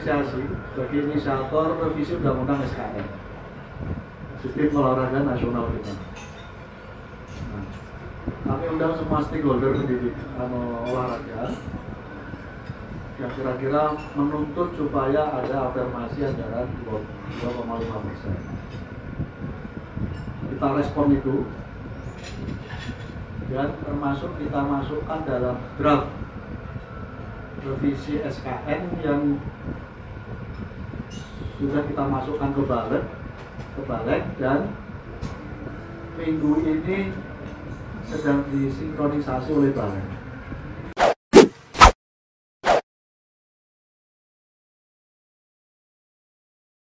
sebagai inisiator revisi Undang-Undang SKN Sistem Olahraga Nasional kita. Nah, kami undang semua stakeholder pendidikan olahraga yang kira-kira menuntut supaya ada afirmasi anggaran 2,5 persen. Kita respon itu dan termasuk kita masukkan dalam draft revisi SKN yang sudah kita masukkan ke balik, ke balik dan minggu ini sedang disinkronisasi oleh balik.